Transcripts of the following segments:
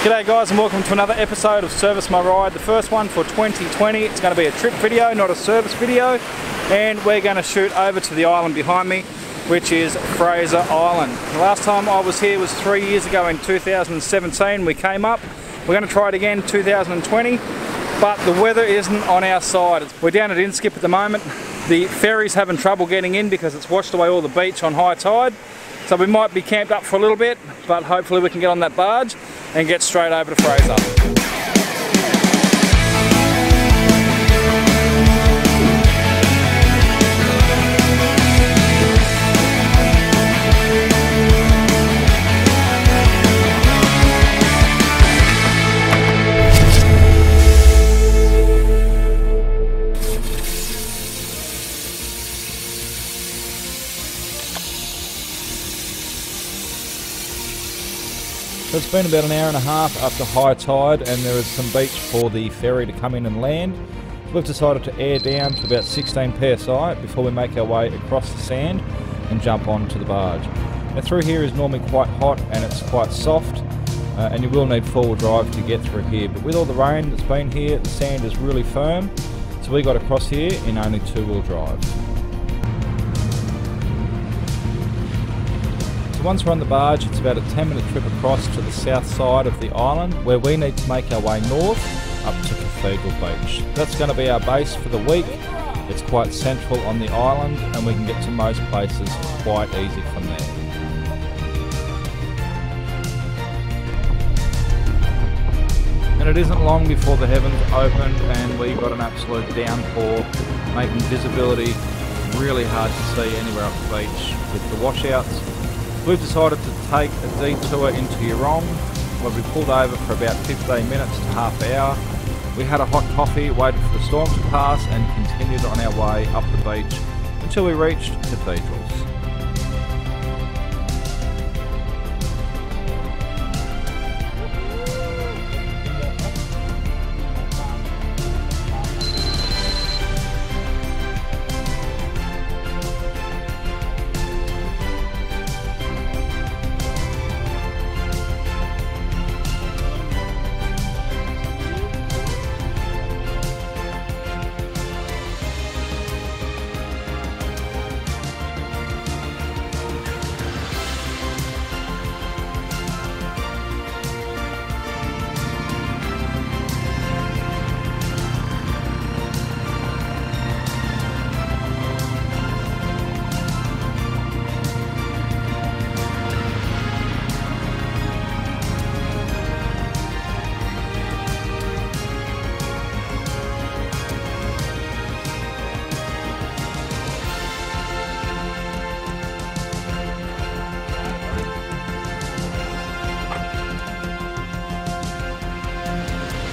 G'day guys and welcome to another episode of Service My Ride, the first one for 2020. It's going to be a trip video, not a service video, and we're going to shoot over to the island behind me, which is Fraser Island. The last time I was here was three years ago in 2017. We came up. We're going to try it again 2020, but the weather isn't on our side. We're down at Inskip at the moment. The ferry's having trouble getting in because it's washed away all the beach on high tide. So we might be camped up for a little bit, but hopefully we can get on that barge and get straight over to Fraser. So it's been about an hour and a half to high tide and there is some beach for the ferry to come in and land. We've decided to air down to about 16 psi before we make our way across the sand and jump onto the barge. Now through here is normally quite hot and it's quite soft uh, and you will need four-wheel drive to get through here but with all the rain that's been here the sand is really firm so we got across here in only two-wheel drive. So once we're on the barge, it's about a 10 minute trip across to the south side of the island where we need to make our way north up to Cathedral Beach. That's going to be our base for the week. It's quite central on the island and we can get to most places quite easy from there. And it isn't long before the heavens opened and we got an absolute downpour, making visibility really hard to see anywhere up the beach with the washouts We've decided to take a detour into Eurong where we pulled over for about 15 minutes to half hour. We had a hot coffee, waited for the storm to pass and continued on our way up the beach until we reached Cathedrals.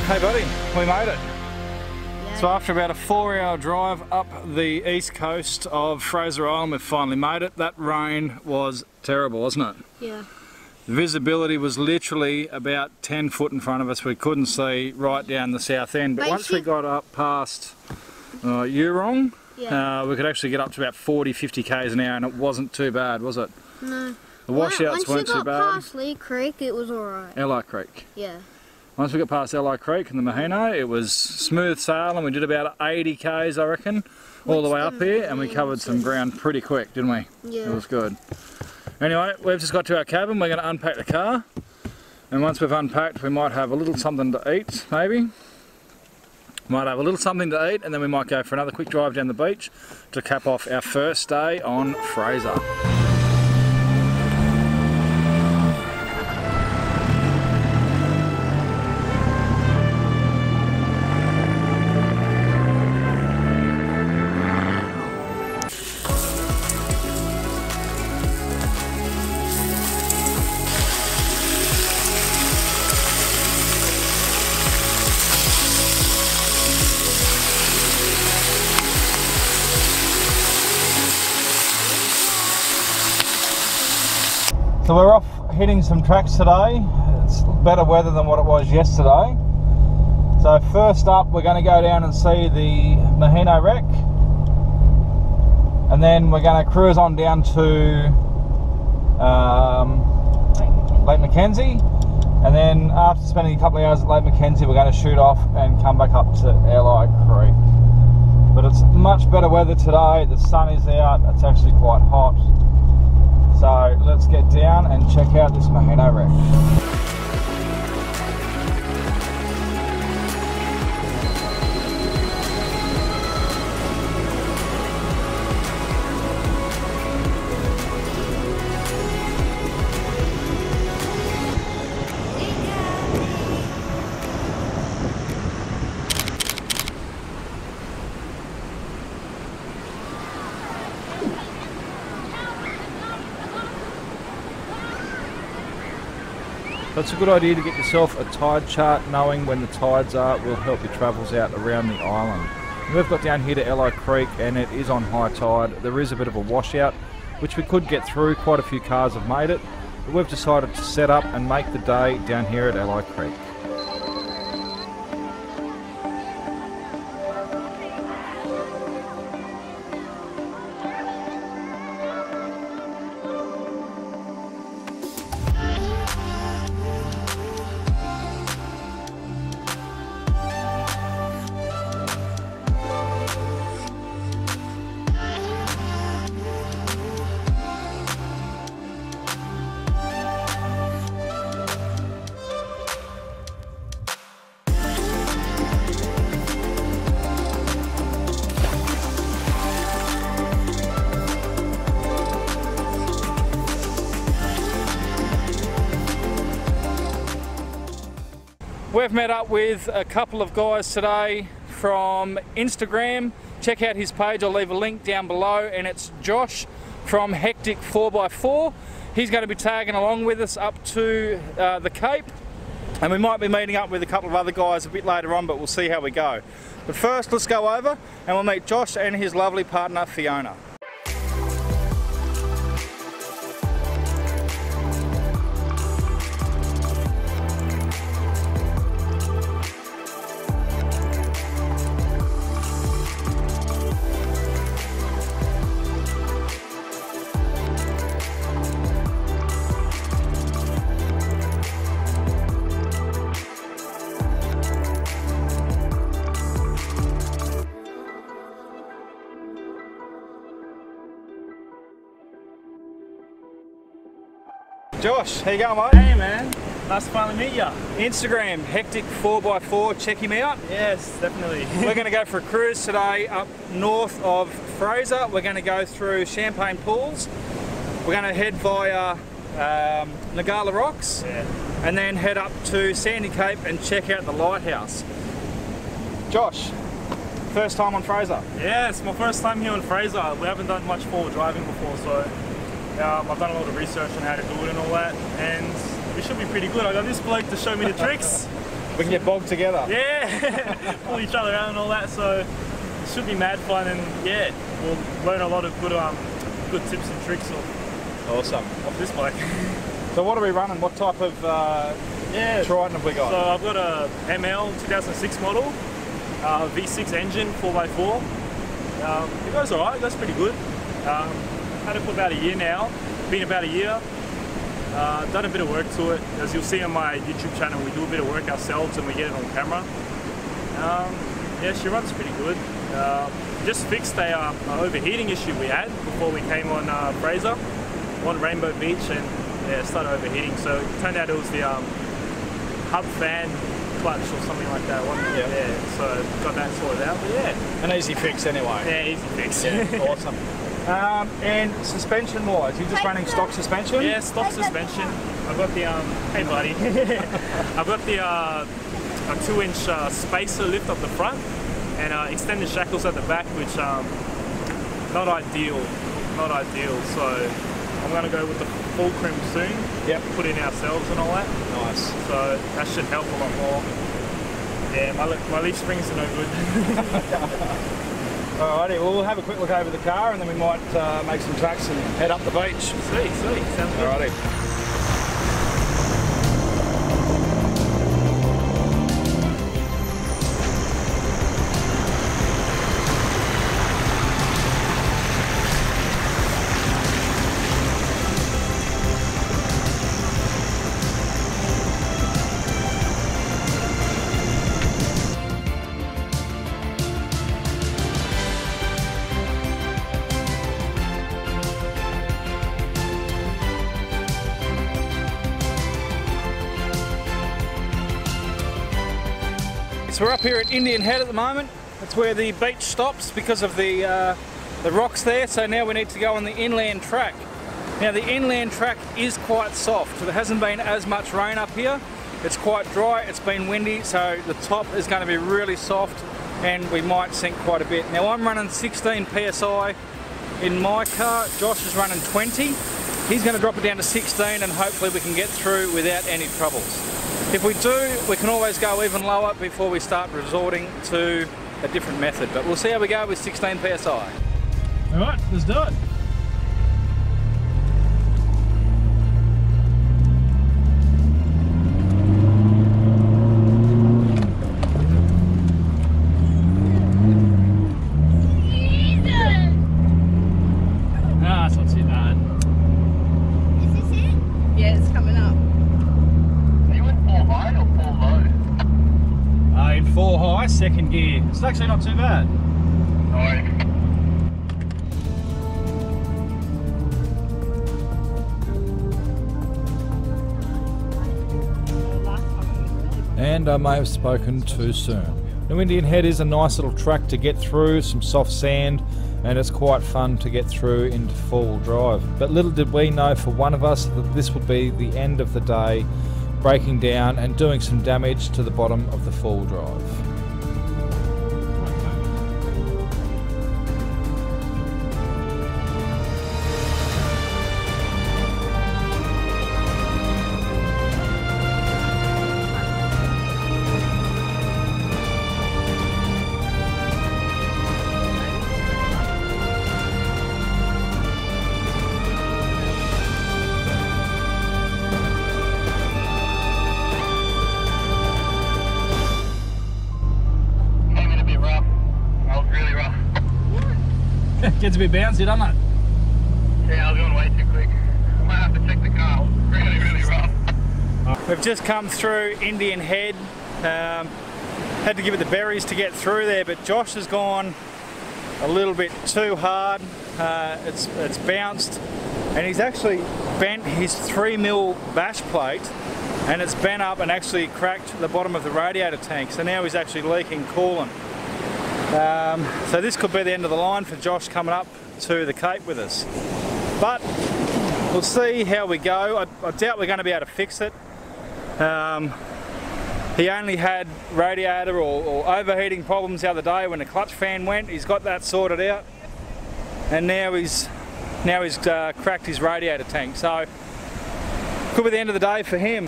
Hey buddy, we made it. So after about a four hour drive up the east coast of Fraser Island, we've finally made it. That rain was terrible, wasn't it? Yeah. The visibility was literally about 10 foot in front of us. We couldn't see right down the south end. But once we got up past uh, Eurong, yeah. uh, we could actually get up to about 40, 50 k's an hour and it wasn't too bad, was it? No. The washouts weren't too bad. Once past Eli Creek, it was alright. Eli Creek? Yeah. Once we got past Eli Creek and the Maheno, it was smooth sailing. And we did about 80 k's, I reckon, all the way up here, and we covered some ground pretty quick, didn't we? Yeah. It was good. Anyway, we've just got to our cabin. We're going to unpack the car, and once we've unpacked, we might have a little something to eat, maybe. Might have a little something to eat, and then we might go for another quick drive down the beach to cap off our first day on Fraser. Hitting some tracks today. It's better weather than what it was yesterday. So first up we're going to go down and see the Maheno wreck. And then we're going to cruise on down to um, Lake McKenzie. And then after spending a couple of hours at Lake McKenzie, we're going to shoot off and come back up to Eli Creek. But it's much better weather today. The sun is out. It's actually quite hot. So let's get down and check out this Maheno wreck. That's a good idea to get yourself a tide chart. Knowing when the tides are will help your travels out around the island. We've got down here to Eli Creek and it is on high tide. There is a bit of a washout, which we could get through. Quite a few cars have made it. But we've decided to set up and make the day down here at Eli Creek. We've met up with a couple of guys today from Instagram. Check out his page, I'll leave a link down below, and it's Josh from Hectic 4x4. He's going to be tagging along with us up to uh, the Cape, and we might be meeting up with a couple of other guys a bit later on, but we'll see how we go. But first, let's go over and we'll meet Josh and his lovely partner Fiona. Josh, how you going, mate? Hey man, nice to finally meet ya. Instagram, Hectic 4x4, check him out. Yes, definitely. We're going to go for a cruise today up north of Fraser. We're going to go through Champagne Pools. We're going to head via um, Ngkala Rocks yeah. and then head up to Sandy Cape and check out the lighthouse. Josh, first time on Fraser. yeah, it's my first time here on Fraser. We haven't done much forward driving before, so um, I've done a lot of research on how to do it and all that, and it should be pretty good. I got this bloke to show me the tricks. We can get bogged together. Yeah, pull each other out and all that, so it should be mad fun, and yeah, we'll learn a lot of good um, good tips and tricks off, Awesome. off this bike. So what are we running? What type of uh, yeah, Triton have we got? So I've got a ML 2006 model, uh, V6 engine, 4x4. Um, it goes alright, it goes pretty good. Um, had it for about a year now, been about a year. Uh, done a bit of work to it. As you'll see on my YouTube channel, we do a bit of work ourselves and we get it on camera. Um, yeah, she runs pretty good. Uh, just fixed a, uh, overheating issue we had before we came on uh, Fraser, on Rainbow Beach, and yeah, started overheating. So it turned out it was the um, hub fan clutch or something like that. One, Yeah. yeah. So got that sorted out. But yeah, An easy fix anyway. yeah, easy fix. Yeah, awesome. Um, and suspension wise, you're just running stock suspension? Yeah, stock suspension. I've got the um. Hey, buddy. I've got the uh, a two-inch uh, spacer lift up the front and uh, extended shackles at the back, which um, not ideal. Not ideal. So I'm gonna go with the full fulcrum soon. Yep. Put in ourselves and all that. Nice. So that should help a lot more. Yeah, my le- my leaf springs are no good. Alrighty, well we'll have a quick look over the car and then we might uh, make some tracks and head up the beach. sweet, sweet. Sounds good. Alrighty. Up here at Indian Head at the moment. That's where the beach stops because of the uh, the rocks there. So now we need to go on the inland track. Now the inland track is quite soft. There hasn't been as much rain up here. It's quite dry, it's been windy, so the top is going to be really soft and we might sink quite a bit. Now I'm running 16 PSI in my car, Josh is running 20. He's going to drop it down to 16 and hopefully we can get through without any troubles. If we do, we can always go even lower before we start resorting to a different method, but we'll see how we go with 16 PSI. Alright, let's do it. It's actually not too bad. No. and I may have spoken too soon. New Indian Head is a nice little track to get through, some soft sand, and it's quite fun to get through into full drive. But little did we know for one of us that this would be the end of the day, breaking down and doing some damage to the bottom of the full drive. Rough. Gets a bit bouncy, doesn't it? Yeah, I was going way too quick. I might have to check the car. Really, really rough. We've just come through Indian Head. Um, had to give it the berries to get through there, but Josh has gone a little bit too hard. Uh, it's it's bounced, and he's actually bent his three mil bash plate, and it's bent up and actually cracked the bottom of the radiator tank. So now he's actually leaking coolant. Um, so this could be the end of the line for Josh coming up to the Cape with us. But we'll see how we go. I, I doubt we're going to be able to fix it. Um, he only had radiator or, or overheating problems the other day when the clutch fan went. He's got that sorted out, and now he's now he's uh, cracked his radiator tank. So could be the end of the day for him.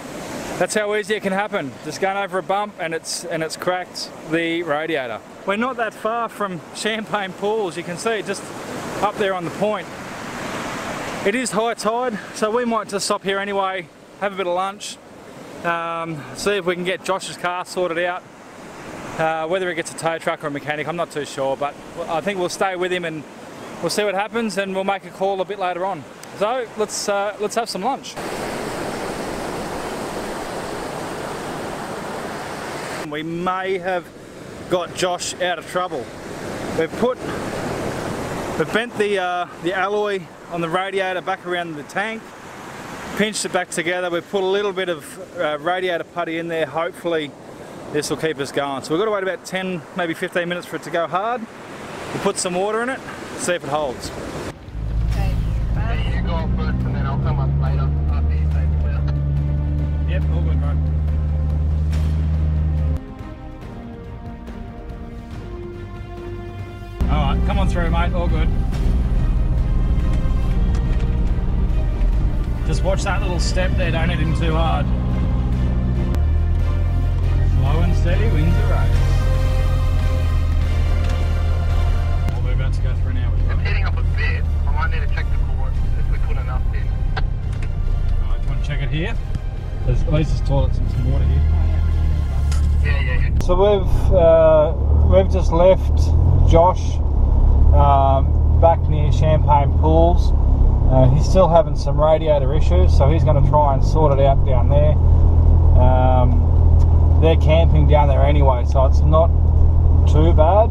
That's how easy it can happen. Just going over a bump and it's and it's cracked the radiator. We're not that far from Champagne Pools. You can see just up there on the point. It is high tide, so we might just stop here anyway, have a bit of lunch, um, see if we can get Josh's car sorted out. Uh, whether he gets a tow truck or a mechanic, I'm not too sure, but I think we'll stay with him and we'll see what happens, and we'll make a call a bit later on. So let's uh, let's have some lunch. We may have got Josh out of trouble. We've put we've bent the uh, the alloy on the radiator back around the tank pinched it back together. We've put a little bit of uh, radiator putty in there. Hopefully this will keep us going. So we've got to wait about 10, maybe 15 minutes for it to go hard. We'll put some water in it, see if it holds. Come on through, mate. All good. Just watch that little step there, don't hit him too hard. Slow and steady wins the race. Well, we're about to go through now. It's heating up a bit. I might need to check the cord if we put enough in. Alright, do you want to check it here? There's, at least there's toilets and some water here. Yeah, yeah, yeah. So we've uh, we've just left Josh um, back near Champagne Pools. Uh, he's still having some radiator issues, so he's going to try and sort it out down there. Um, they're camping down there anyway, so it's not too bad.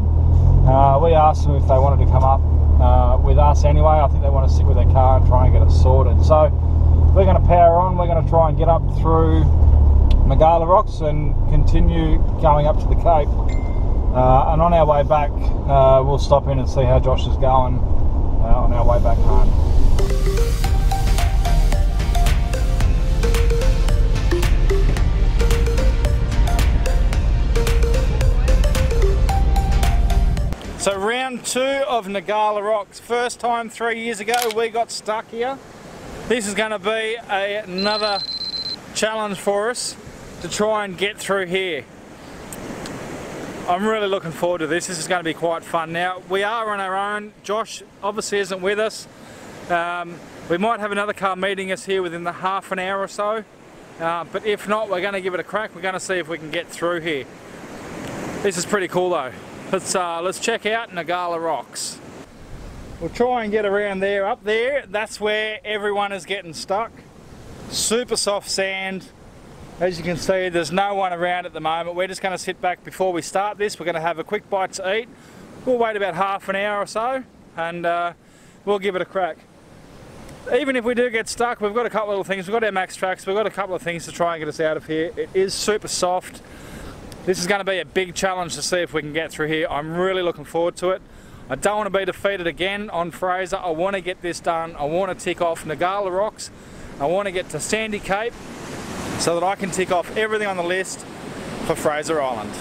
Uh, we asked them if they wanted to come up uh, with us anyway. I think they want to sit with their car and try and get it sorted. So we're going to power on. We're going to try and get up through Ngkala Rocks and continue going up to the Cape. Uh, and on our way back, uh, we'll stop in and see how Josh is going uh, on our way back home. So round two of Ngkala Rocks. First time three years ago we got stuck here. This is going to be a, another challenge for us to try and get through here. I'm really looking forward to this. This is going to be quite fun. Now we are on our own. Josh obviously isn't with us. Um, we might have another car meeting us here within the half an hour or so. Uh, but if not, we're going to give it a crack. We're going to see if we can get through here. This is pretty cool though. Let's uh, let's check out Ngkala Rocks. We'll try and get around there. Up there, that's where everyone is getting stuck. Super soft sand. As you can see, there's no one around at the moment. We're just going to sit back before we start this. We're going to have a quick bite to eat. We'll wait about half an hour or so, and uh, we'll give it a crack. Even if we do get stuck, we've got a couple of things. We've got our MaxTrax. We've got a couple of things to try and get us out of here. It is super soft. This is going to be a big challenge to see if we can get through here. I'm really looking forward to it. I don't want to be defeated again on Fraser. I want to get this done. I want to tick off Ngkala Rocks. I want to get to Sandy Cape so that I can tick off everything on the list for Fraser Island.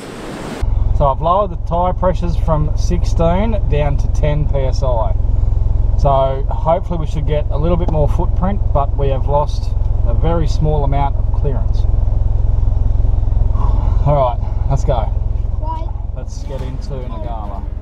So I've lowered the tyre pressures from 16 down to 10 psi. So hopefully we should get a little bit more footprint, but we have lost a very small amount of clearance. All right, let's go. Let's get into Ngkala.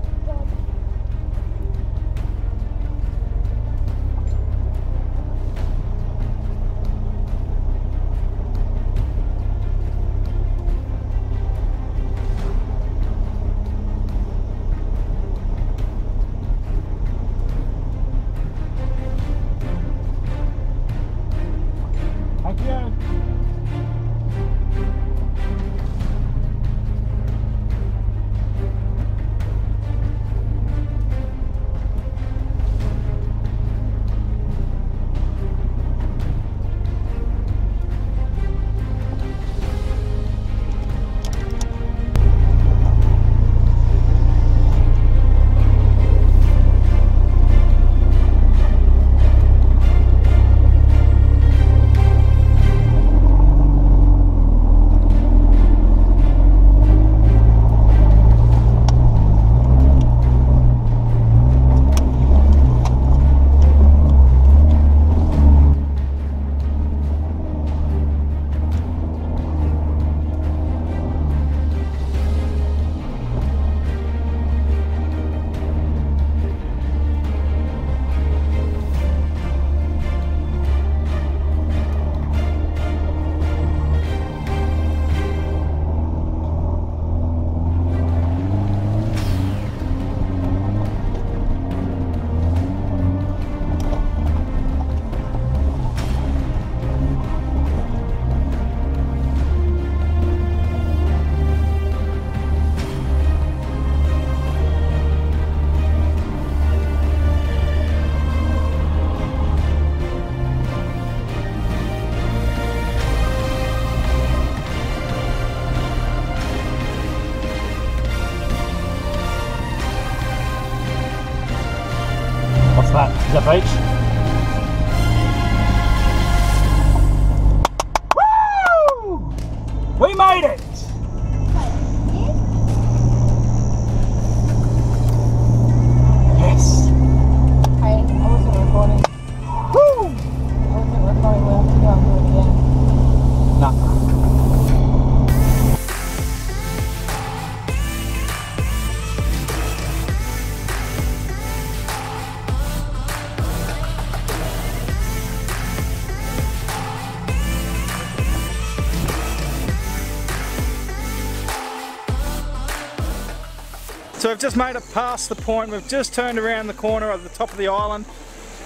We've just made it past the point. We've just turned around the corner at the top of the island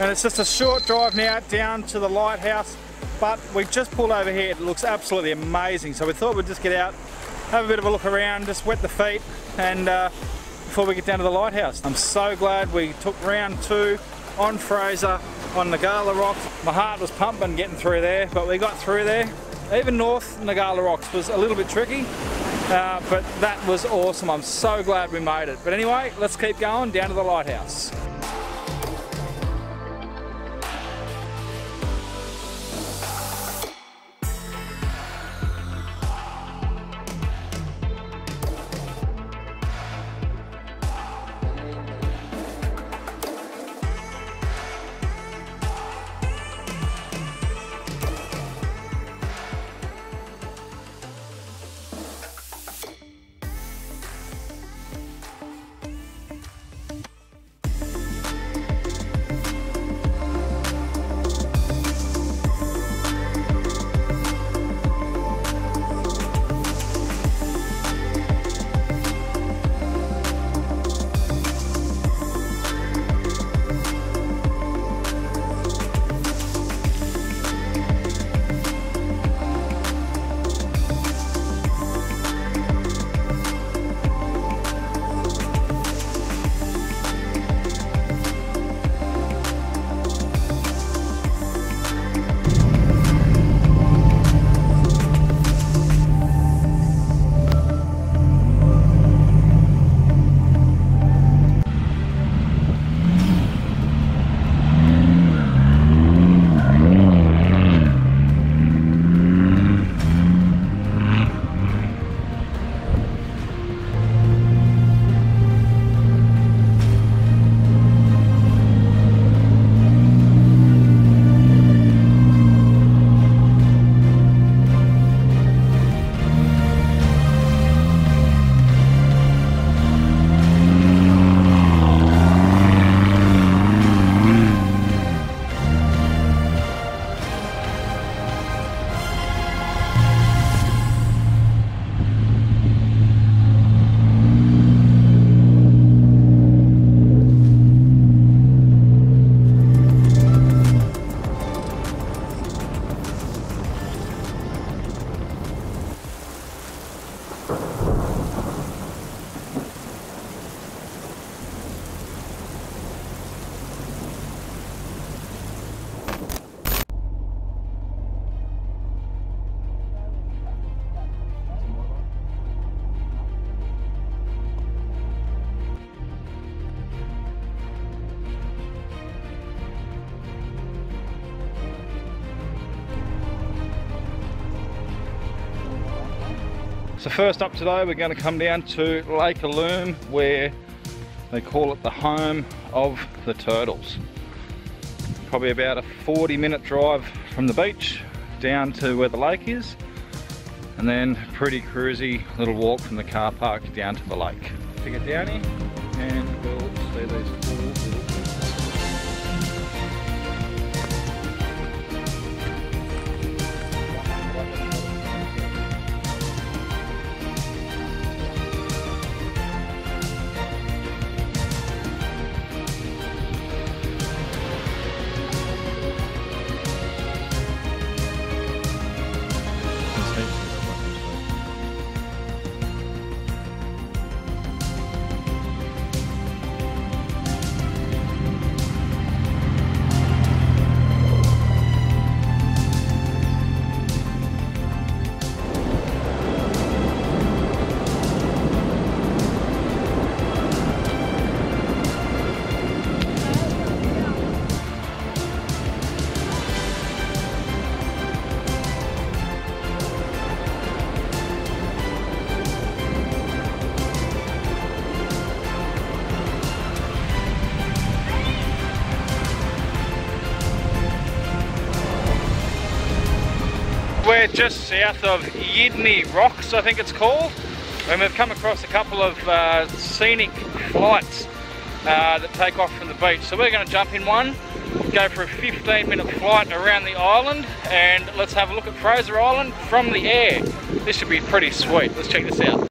and it's just a short drive now down to the lighthouse. But we just pulled over here. It looks absolutely amazing. So we thought we'd just get out, have a bit of a look around, just wet the feet and uh, before we get down to the lighthouse. I'm so glad we took round two on Fraser on the Gala Rocks. My heart was pumping getting through there, but we got through there Even North Ngkala Rocks was a little bit tricky, uh, but that was awesome. I'm so glad we made it. But anyway, let's keep going down to the lighthouse. So first up today we're going to come down to Lake Allom where they call it the home of the turtles. Probably about a 40 minute drive from the beach down to where the lake is and then pretty cruisy little walk from the car park down to the lake. To get down here and we'll see these just south of Yidney Rocks, I think it's called. And we've come across a couple of uh, scenic flights uh, that take off from the beach. So we're going to jump in one, go for a 15 minute flight around the island, and let's have a look at Fraser Island from the air. This should be pretty sweet. Let's check this out.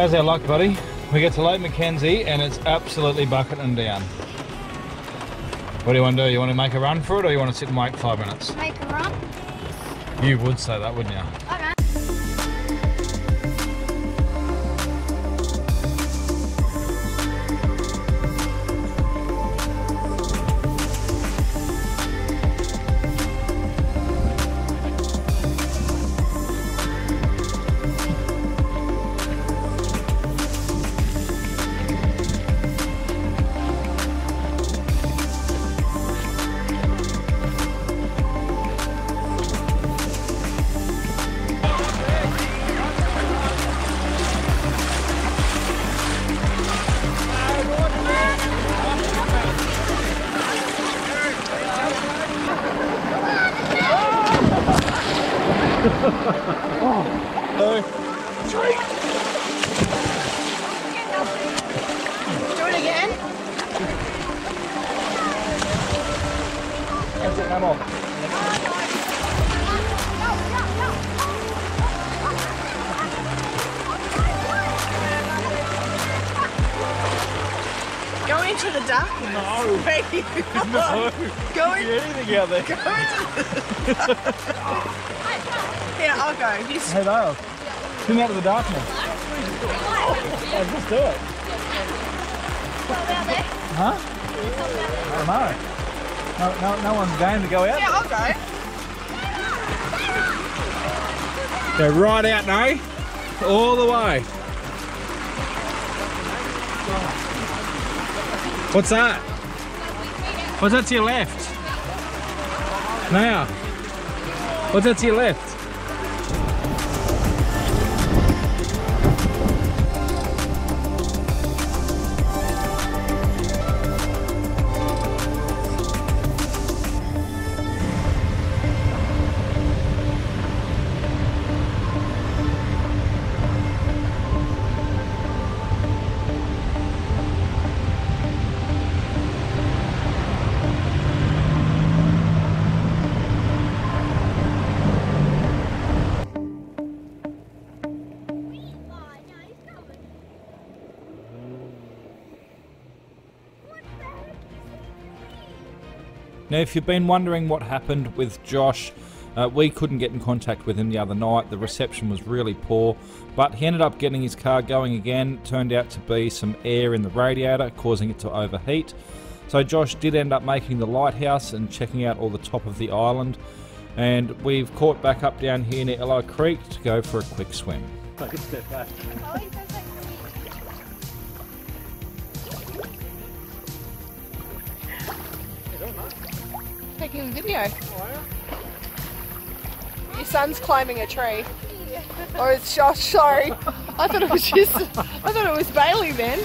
How's our luck, buddy? We get to Lake McKenzie and it's absolutely bucketing down. What do you want to do? You want to make a run for it or you want to sit and wait five minutes? Make a run. You would say that, wouldn't you? In. Anything out there? Go yeah, I'll go. You Hey, Dale. Come out of the darkness. Yeah, just do it. Huh? I don't know. No, no, no one's game to go out. yeah, I'll go. Go right out, no? All the way. What's that? What's that to your left? Now. What's that to your left? If you've been wondering what happened with Josh, uh, we couldn't get in contact with him the other night. The reception was really poor, but he ended up getting his car going again. Turned out to be some air in the radiator, causing it to overheat. So, Josh did end up making the lighthouse and checking out all the top of the island. And we've caught back up down here near Eli Creek to go for a quick swim. Taking a video. Your son's climbing a tree. Or it's Josh, sorry. I thought it was just, I thought it was Bailey then.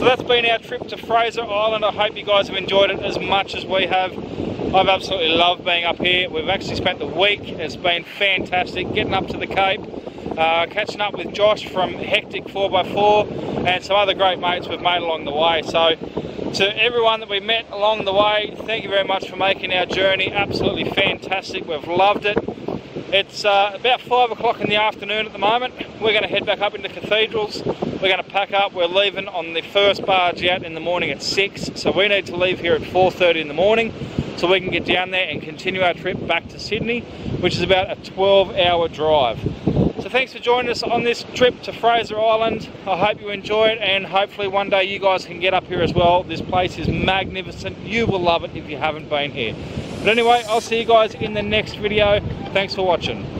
So that's been our trip to Fraser Island. I hope you guys have enjoyed it as much as we have. I've absolutely loved being up here. We've actually spent the week. It's been fantastic getting up to the Cape, uh, catching up with Josh from Hectic 4x4 and some other great mates we've made along the way. So to everyone that we met along the way, thank you very much for making our journey absolutely fantastic. We've loved it. It's uh, about five o'clock in the afternoon at the moment. We're going to head back up into Cathedrals. We're going to pack up. We're leaving on the first barge out in the morning at six. So we need to leave here at 4.30 in the morning so we can get down there and continue our trip back to Sydney, which is about a 12 hour drive. So thanks for joining us on this trip to Fraser Island. I hope you enjoy it and hopefully one day you guys can get up here as well. This place is magnificent. You will love it if you haven't been here. But anyway, I'll see you guys in the next video. Thanks for watching.